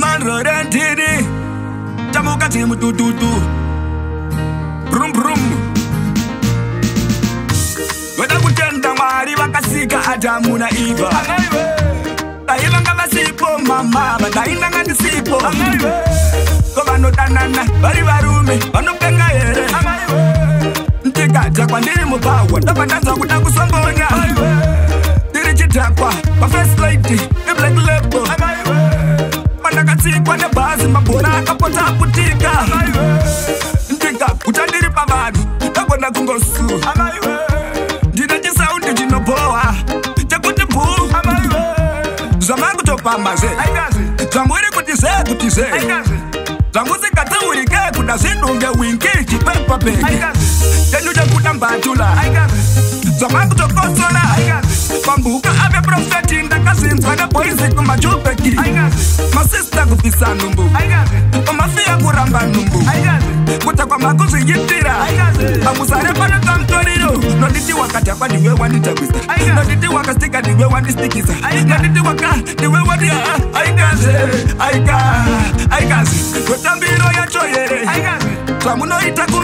manrore ndhini tamuka dzinge mutututu brum brum nota kutenda mwari vakasika adhamu na iva dai vanga vasipo mamava daindanga ndisipo ko vanodanana vari varume vanopenga here ndikadhakwa ndiri mubhawa ndabva ndanzwa kuda kusombonya ndiri chidhakwa pafirst lady iblack lebo kutsikwa nebhazi mabhora akapota aputika ndikaguta ndiri pavanhu ndagona kungosu ndine chisaundi chinobhoha chekuti bhu zvamakutopambaze zvamuri kuti ze kuti ze zvamusingatsiurike kuda zvidunge winki chipepapeke chenyu chekuta mbatula zvamakutokotsora kwanguka ave profeti ndakazvinzwa kaboyizi kumajubeki masista kubvisa nhumbu umafiya kuramba nhumbu kutakwamba kuzviyitira pamusare pane kamutoriro noditi wakadhakwa ndiwe wanditakwisa noditi wakastika ndiwe wandistikisa noditi waka ndiwe wani aikaze aika aikazi kwetambiro yacho here zvamunoita ku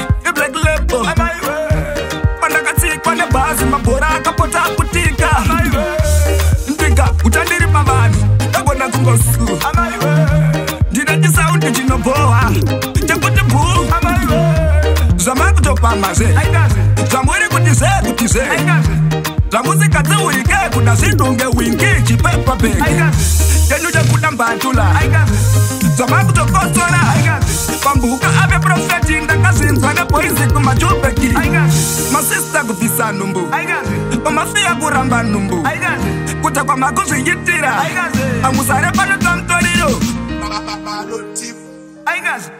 kutopamaze zvamuri kutize kutize zvamusika dziuike kuda zvidunge wingi chipepabeke chenyu chekuda mbatula zvamakutokosora pambuka ave profeti ndakazvinzwa neboizi kumajubeki masista kubvisa nhumbu umafiya kuramba nhumbu kuta kwamakuzviyitira amusare pane tamutoriro aingazi